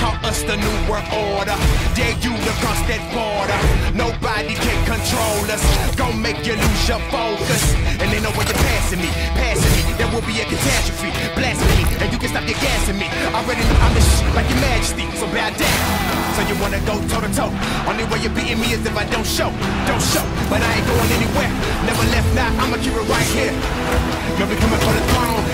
Call us the new world order. Dare you to cross that border. Nobody can control us. Gonna make you lose your focus. And they know when you're passing me, passing me. There will be a catastrophe, Blasting me, and you can stop your gassing me. Already know I'm the shit like your majesty, so bad down. So you wanna go toe to toe? Only way you're beating me is if I don't show, don't show. But I ain't going anywhere. Never left now, I'ma keep it right here. You'll be coming for the throne.